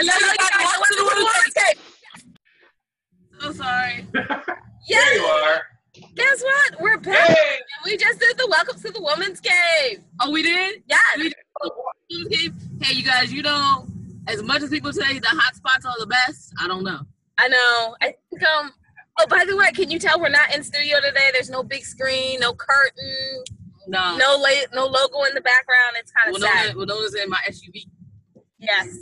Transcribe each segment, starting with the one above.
Hello, Hello, you guys. guys. Welcome to the Welcome Women's to So sorry. There you are. Guess what? We're back. Hey! We just did the welcome to the woman's cave. Oh, we did? Yeah. We did. Hey, you guys, you know, as much as people say the hot spots are the best, I don't know. I know. I think um. Oh, by the way, can you tell we're not in studio today? There's no big screen, no curtain, No. no la- no logo in the background. It's kind We'll of sad. notice, we'll notice it in my SUV. Yes.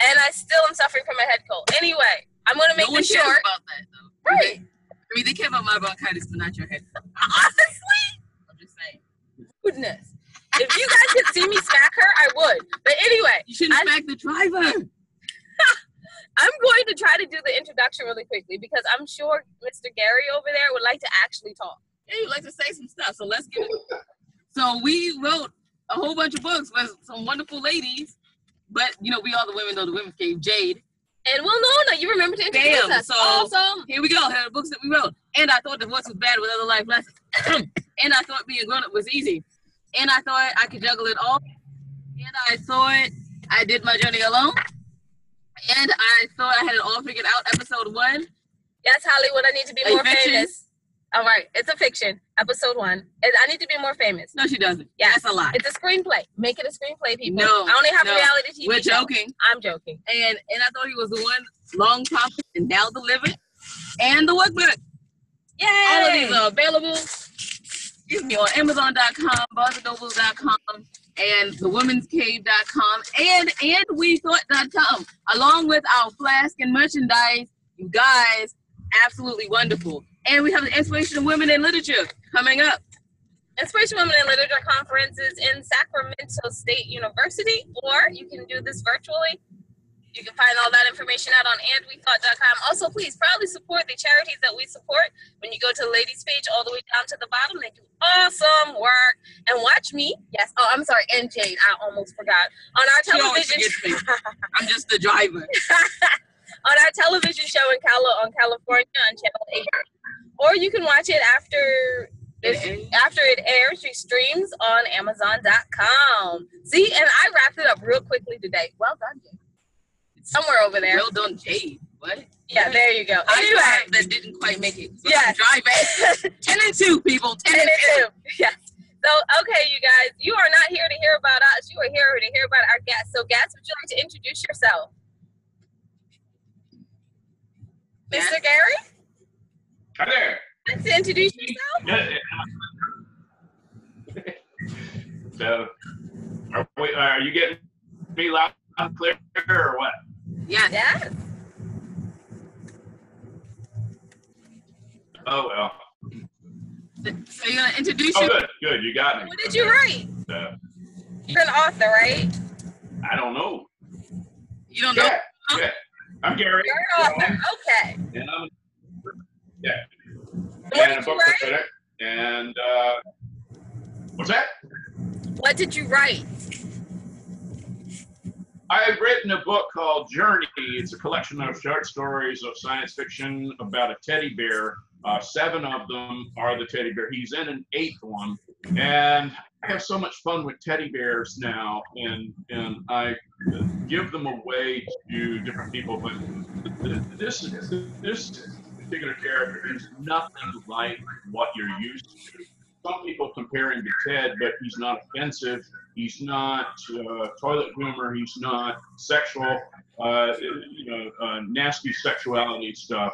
And I still am suffering from a head cold. Anyway, I'm gonna make no one this cares short. about that, though. Right. I mean, they care about my bronchitis, but not your head. Honestly, I'm just saying. goodness. If you guys could see me smack her, I would. But anyway, You shouldn't I- smack the driver. I'm going to try to do the introduction really quickly because I'm sure Mr. Gary over there would like to actually talk. Yeah, you like to say some stuff, so let's get it. So we wrote a whole bunch of books with some wonderful ladies, but you know, we all the women know the women's cave. Jade. And well, no, no, you remember to introduce Damn, us. so- awesome. Here we go. Here are the books that we wrote. And I thought divorce was bad with other life lessons. and I thought being grown up was easy. And I thought I could juggle it all. And I thought I did my journey alone. And I thought I had it all figured out. Episode one. Yes, Hollywood, I need to be more famous. All right, it's a fiction. Episode one. I need to be more famous. No, she doesn't. Yeah. That's a lie. It's a screenplay. Make it a screenplay, people. No, I only have no. reality TV We're show. joking. I'm joking. And and I thought he was the one long promised and now delivered. And the workbook. Yay! All of these are available. Excuse me on Amazon.com, BarnesandNobles.com, and TheWomen'sCave.com, and and WeThought.com, along with our flask and merchandise. You guys, absolutely wonderful. And we have the Inspiration of Women in Literature coming up. Inspiration Women in Literature Conference is in Sacramento State University, or you can do this virtually. You can find all that information out on andwethought.com. Also, please proudly support the charities that we support. When you go to the ladies page all the way down to the bottom, they do awesome work. And watch me. Yes. Oh, I'm sorry. And Jade, I almost forgot. On our television I'm just the driver. on our television show in Cali- on California on Channel 8. Or you can watch it after It after it airs, she streams on Amazon.com. See, and I wrapped it up real quickly today. Well done, Jade. Somewhere over there. Well done, Jade. What? Yeah, there you go. I Anyway, that didn't quite make it. So. I'm driving. 10 and 2, people. 10 and 2. yes. So, okay, you guys, you are not here to hear about us. You are here to hear about our guests. So, guests, would you like to introduce yourself? Yes. Mr. Gary, Hi there. like to introduce yourself? Yeah, yeah. so, are, we, are you getting me loud and clear or what? Yeah. Yes. Oh, well. So you're gonna introduce Oh, you? good, good. You got me. What did you write? Uh, You're an author, right? I don't know. You don't know? Yeah, yeah. I'm Gary. You're an author. Okay. And I'm, yeah. And a book critic. And, uh, what's that? What did you write? I've written a book called Journey. It's a collection of short stories of science fiction about a teddy bear. Uh, seven of them are the teddy bear. He's in an eighth one. And I have so much fun with teddy bears now, and, and I give them away to different people. But this, this particular character is nothing like what you're used to. Some people compare him to Ted, but he's not offensive. He's not uh, toilet humor. He's not sexual, uh, you know, uh, nasty sexuality stuff.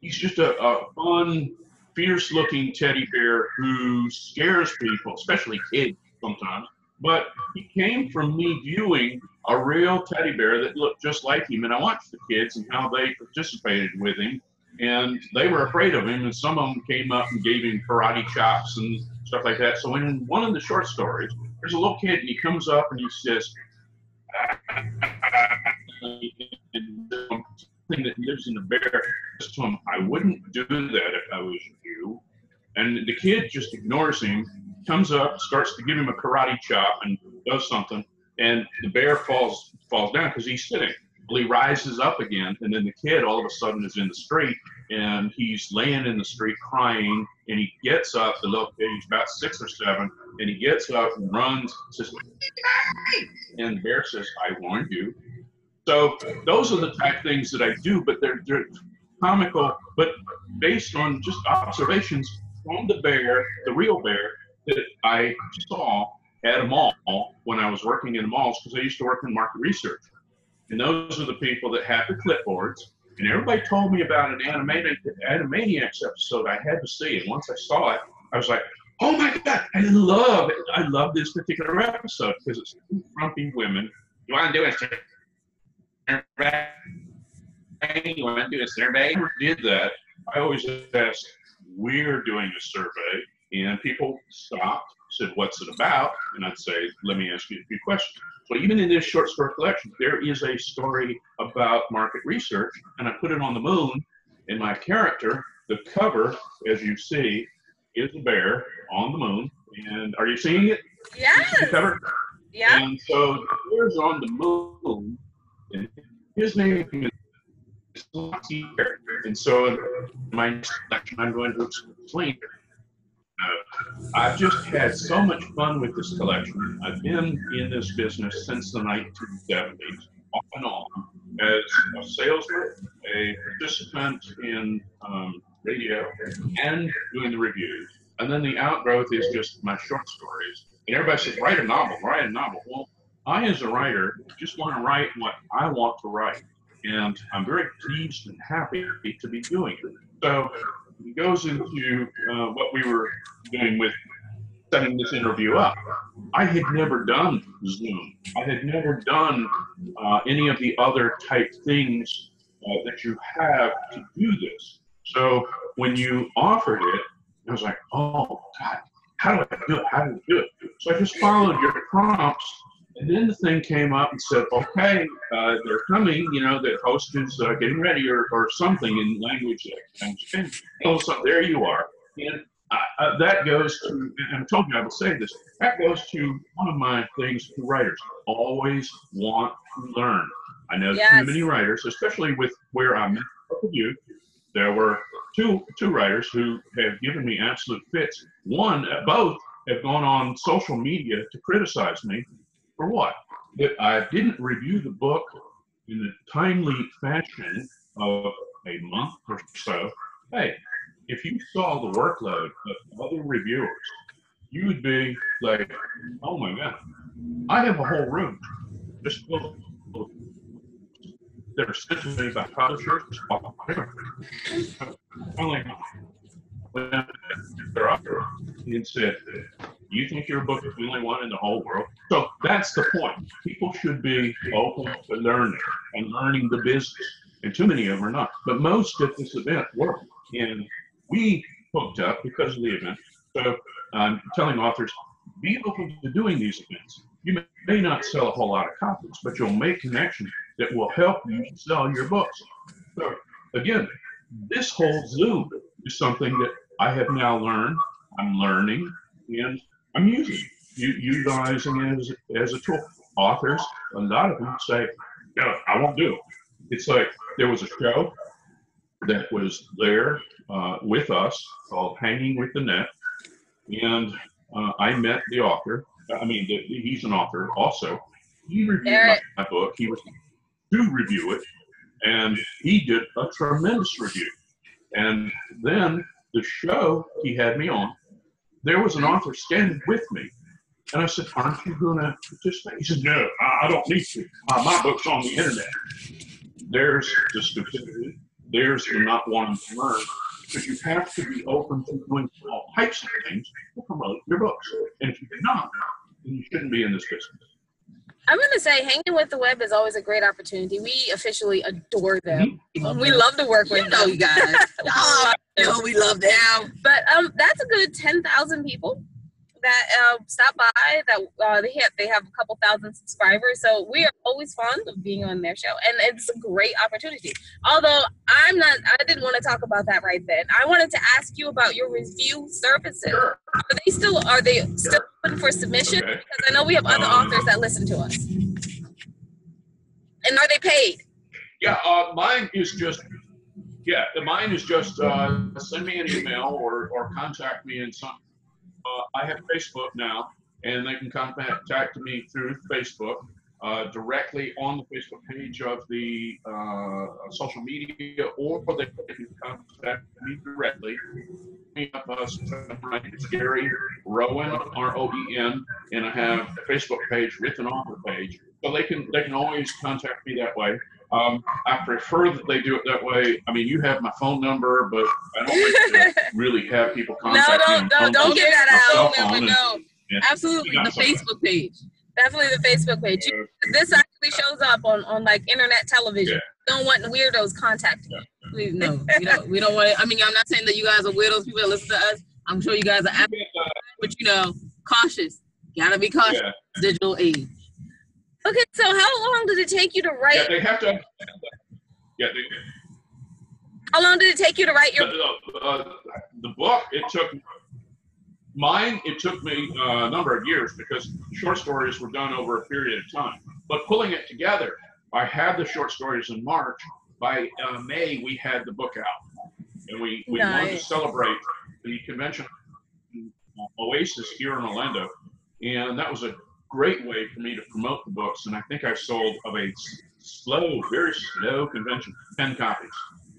He's just a, a fun, fierce-looking teddy bear who scares people, especially kids sometimes. But he came from me viewing a real teddy bear that looked just like him, and I watched the kids and how they participated with him, and they were afraid of him, and some of them came up and gave him karate chops and stuff like that. So in one of the short stories, there's a little kid, and he comes up and he says, something that lives in the bear to him, I wouldn't do that if I was you. And the kid just ignores him, comes up, starts to give him a karate chop, and does something, and the bear falls falls down because he's sitting. He rises up again, and then the kid all of a sudden is in the street, and he's laying in the street crying, and he gets up. The little kid, he's about six or seven, and he gets up and runs, says, and the bear says, "I warned you." So those are the type things that I do, but they're, they're comical, but based on just observations from the bear, the real bear that I saw at a mall when I was working in malls because I used to work in market research. And those are the people that have the clipboards. And everybody told me about an Animaniacs, Animaniacs episode I had to see. And once I saw it, I was like, oh my God, I love it. I love this particular episode because it's grumpy women. You want to do survey? You want to do a survey? I never did that. I always asked, we're doing a survey. And people stopped, said, what's it about? And I'd say, let me ask you a few questions. So even in this short story collection, there is a story about market research, and I put it on the moon. And my character, the cover, as you see, is a bear on the moon. And are you seeing it? Yes. The cover? Yeah. And so the bear's on the moon, and his name is. And so in my next section, I'm going to explain. Uh, I've just had so much fun with this collection. I've been in this business since the 1970s, off and on, as a salesman, a participant in um, radio, and doing the reviews. And then the outgrowth is just my short stories. And everybody says, write a novel, write a novel. Well, I, as a writer, just want to write what I want to write. And I'm very pleased and happy to be doing it. So it goes into uh, what we were doing with setting this interview up. I had never done Zoom. I had never done uh, any of the other type things uh, that you have to do this. So when you offered it, I was like, oh God, how do I do it? How do I do it? So I just followed your prompts. And then the thing came up and said, okay, uh, they're coming, you know, the host is uh, getting ready or, or something in language that I understand. Oh, so there you are. And uh, that goes to, and I'm told you I will say this, that goes to one of my things to writers. Always want to learn. I know Yes. too many writers, especially with where I'm at with you, there were two two writers who have given me absolute fits. One, uh, both have gone on social media to criticize me for what? I didn't review the book in the timely fashion of a month or so. Hey, if you saw the workload of other reviewers, you would be like, oh my God, I have a whole room just full of that are sent to me by publishers. There and said, you think your book is the only one in the whole world? So that's the point. People should be open to learning and learning the business. And too many of them are not. But most at this event were. And we hooked up because of the event. So I'm telling authors, be open to doing these events. You may- may not sell a whole lot of copies, but you'll make connections that will help you sell your books. So again, this whole Zoom is something that I have now learned. I'm learning and I'm using, you, utilizing it as, as a tool. Authors, a lot of them say, no, I won't do it. It's like there was a show that was there uh, with us called Hanging with the Net. And uh, I met the author. I mean, the, he's an author also. He reviewed my, my book. He was to review it, and he did a tremendous review. And then the show he had me on, there was an author standing with me. And I said, Aren't you going to participate? He said, No, I, I don't need to. Uh, my book's on the internet. There's the stupidity. There's the not wanting to learn. Because you have to be open to doing all types of things to promote your books. And if you're not, then you shouldn't be in this business. I'm gonna say hanging with the web is always a great opportunity. We officially adore them. Love We love to work with You know, you guys. oh, you know, we love them. But um, that's a good ten thousand people that uh, stop by. That uh, they have they have a couple thousand subscribers. So we are always fond of being on their show, and it's a great opportunity. Although I'm not, I didn't want to talk about that right then. I wanted to ask you about your review services. Sure. Are they still are they still open for submission? Okay. Because I know we have other Um, authors that listen to us. And are they paid? Yeah, uh, mine is just, yeah, mine is just uh, send me an email or, or contact me in some. Uh, I have Facebook now, and they can contact me through Facebook. uh, directly on the Facebook page of the uh, social media, or they can contact me directly. Us, it's Gary Roen R O E N, and I have a Facebook page written on the page, so they can they can always contact me that way. Um, I prefer that they do it that way. I mean, you have my phone number, but I don't like really have people no, contact me. don't, on don't, phone don't calls. give that out. Phone number, no. and- Absolutely, Yeah. the Facebook page. Definitely the Facebook page. You- This actually shows up on, on like internet television. Yeah. Don't want weirdos contacting you. Please, no, we don't. We don't want. it. I mean, I'm not saying that you guys are weirdos. People that listen to us, I'm sure you guys are, apt, but you know, cautious. Gotta be cautious. Yeah, Digital age. Okay, so how long did it take you to write? yeah, they have to. understand that. Yeah, they, How long did it take you to write your? the, uh, the book it took mine it took me uh, a number of years because short stories were done over a period of time but pulling it together i had the short stories in march by uh, may we had the book out and we, we wanted to celebrate the convention oasis here in orlando and that was a great way for me to promote the books and i think i sold of a slow very slow convention 10 copies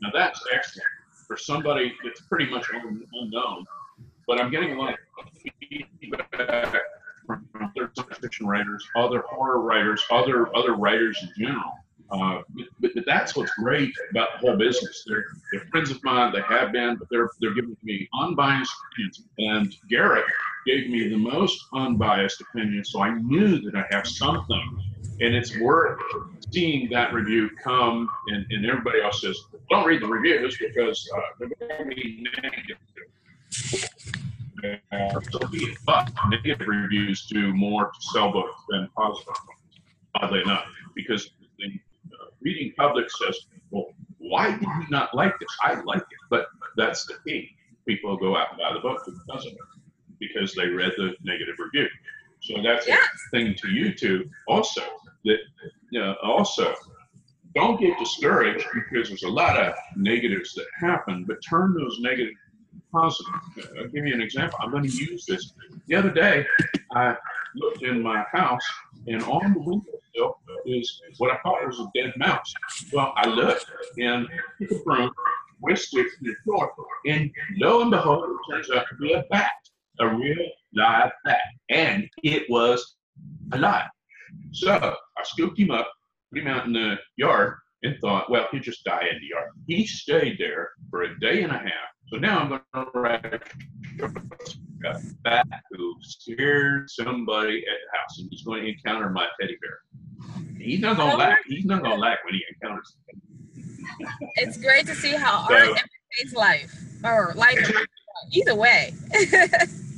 now that's excellent for somebody that's pretty much unknown. But I'm getting a lot of feedback from other science fiction writers, other horror writers, other other writers in general. Uh, but, but that's what's great about the whole business. They're, they're friends of mine. They have been, but they're they're giving me unbiased opinions. And Garrett gave me the most unbiased opinion, so I knew that I have something. And it's worth seeing that review come, and, and everybody else says, don't read the reviews because uh, they're going to be negative. So be it. But negative reviews do more to sell books than positive ones, oddly enough, because the uh, reading public says, well, why did you not like this? I like it. But that's the key. People go out and buy the book because of it, because they read the negative review. So that's Yes. a thing to you too, also, that you know, also don't get discouraged because there's a lot of negatives that happen, but turn those negatives positive. I'll give you an example. I'm going to use this. The other day, I looked in my house, and on the windowsill is what I thought was a dead mouse. Well, I looked and took a broom, whisked it to the floor, and lo and behold, it turns out to be a bat, a real live bat, and it was alive. So I scooped him up, put him out in the yard, and thought, well, he'll just die in the yard. He stayed there for a day and a half. So now I'm going to write a bat who scared somebody at the house, and he's going to encounter my teddy bear. He's not going to like. He's not going to like when he encounters. It's great to see how So- art imitates life or life. Either way.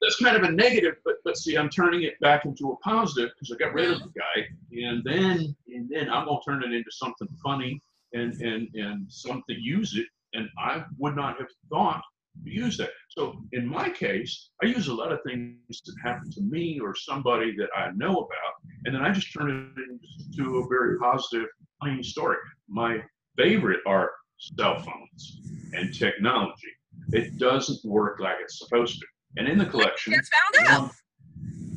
That's kind of a negative, but but see, I'm turning it back into a positive because I got rid of the guy, and then and then I'm to turn it into something funny and and and something use it, and I would not have thought to use that. So in my case, I use a lot of things that happen to me or somebody that I know about, and then I just turn it into a very positive, funny story. My favorite are cell phones and technology. It doesn't work like it's supposed to. And in the collection, found out. um,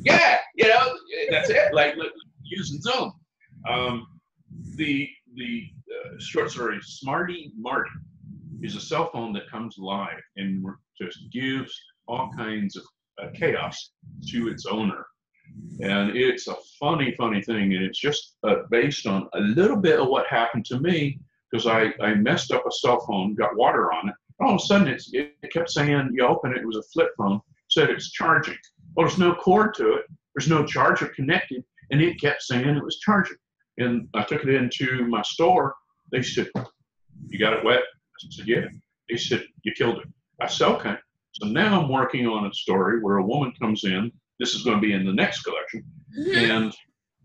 yeah, you know, that's it. Like, like using Zoom. Um, the the uh, short story Smarty Marty is a cell phone that comes live and just gives all kinds of uh, chaos to its owner. And it's a funny, funny thing. And it's just uh, based on a little bit of what happened to me because I, I messed up a cell phone, got water on it. All of a sudden, it's, it, kept saying, you open it, it was a flip phone, said it's charging. Well, there's no cord to it, there's no charger connected, and it kept saying it was charging. And I took it into my store. They said, You got it wet? I said, Yeah. They said, You killed it. I said, Okay. So now I'm working on a story where a woman comes in. This is going to be in the next collection. Mhm. And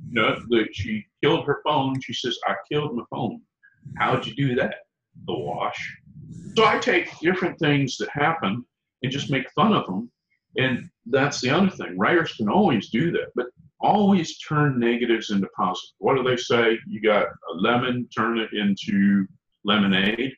you know, the, she killed her phone. She says, I killed my phone. How'd you do that? The wash. So I take different things that happen and just make fun of them. And that's the other thing. Writers can always do that, but always turn negatives into positive. What do they say? You got a lemon, turn it into lemonade.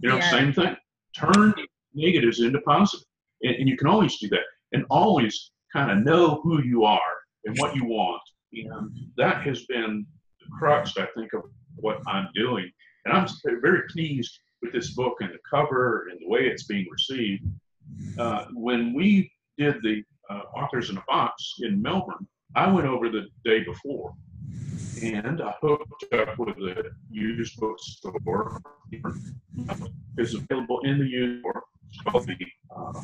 You know, Yeah. same thing. Turn negatives into positive. And, and you can always do that. And always kind of know who you are and what you want And that has been the crux, I think, of what I'm doing. And I'm very pleased with this book and the cover and the way it's being received. Uh, when we did the uh, Authors in a Box in Melbourne, I went over the day before and I hooked up with a used bookstore. It's available in the used store. It's called the uh,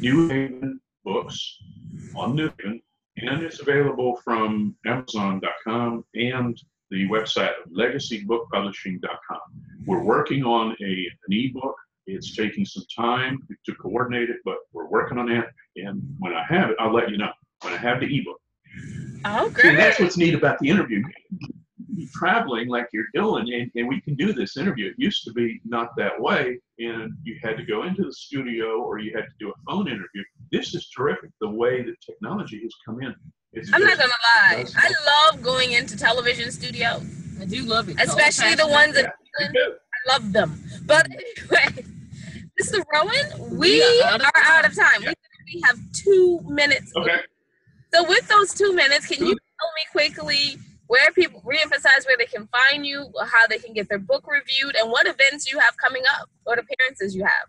New Haven Books on New Haven, and it's available from Amazon.com and the website of LegacyBookPublishing.com. We're working on a, an ebook. It's taking some time to coordinate it, but we're working on that. And when I have it, I'll let you know. When I have the ebook, Oh, great. that's what's neat about the interview. You're traveling like you're doing, and, and we can do this interview. It used to be not that way, and you had to go into the studio or you had to do a phone interview. This is terrific. The way that technology has come in. It's I'm not gonna lie. I love going into television studios, I do love it. especially the ones that Yeah. I love them. But anyway, Mr. Roen, we We are out of are out of time. Yeah. We have two minutes. Okay. So with those two minutes, can you tell me quickly where people reemphasize where they can find you, how they can get their book reviewed, and what events you have coming up, what appearances you have?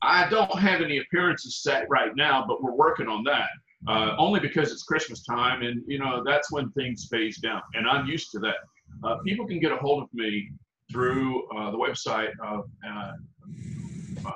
I don't have any appearances set right now, but we're working on that. Uh, only because it's Christmas time, and you know that's when things phase down, and I'm used to that. Uh, people can get a hold of me through uh, the website of uh, uh,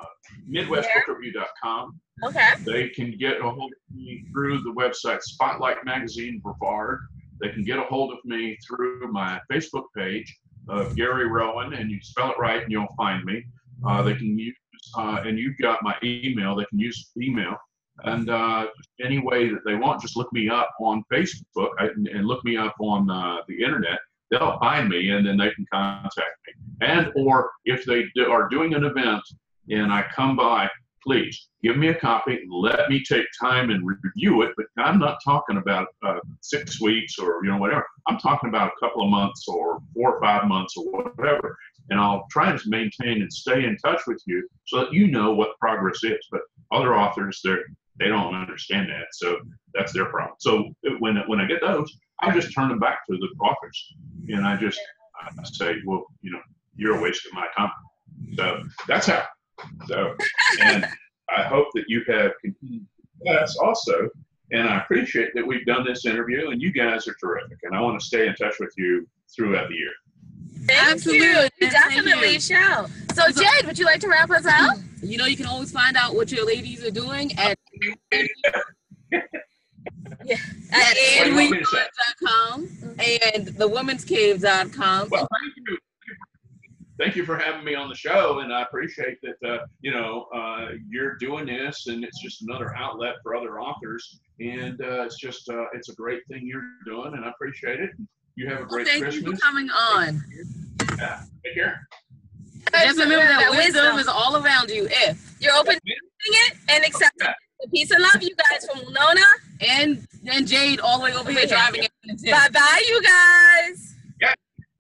MidwestBookReview.com. Okay. They can get a hold of me through the website Spotlight Magazine Brevard. They can get a hold of me through my Facebook page of Gary Roen, and you spell it right, and you'll find me. Uh, they can use, uh, and you've got my email. They can use email, and uh, any way that they want, just look me up on Facebook and look me up on uh, the internet. They'll find me, and then they can contact me. And or if they do, are doing an event and I come by, please give me a copy. Let me take time and review it. But I'm not talking about uh, six weeks or you know whatever. I'm talking about a couple of months or four or five months or whatever. And I'll try to maintain and stay in touch with you so that you know what progress is. But other authors, they they don't understand that, so that's their problem. So when when I get those, I just turn them back to the authors, and I just I say, well, you know, you're a waste of my time. So that's how. So, and I hope that you have continued success also. And I appreciate that we've done this interview, and you guys are terrific. And I want to stay in touch with you throughout the year. Thank Absolutely. you. You definitely you. shall. So, Jade, would you like to wrap us out? You know, you can always find out what your ladies are doing at Yeah. at What do you want me to say? and thewomenscave.com. Well, thank you. Thank you for having me on the show, and I appreciate that. Uh, you know, uh, you're doing this, and it's just another outlet for other authors, and uh, it's just uh, it's a great thing you're doing, and I appreciate it. You have a Well, great thank Christmas. you for coming on. Yeah, take care. Just remember that That wisdom wisdom. is all around you. If You're open to it and accepting it. Peace and love, you guys from Wilnona. and and Jade all the way over here Yeah. driving. in the Bye bye, you guys.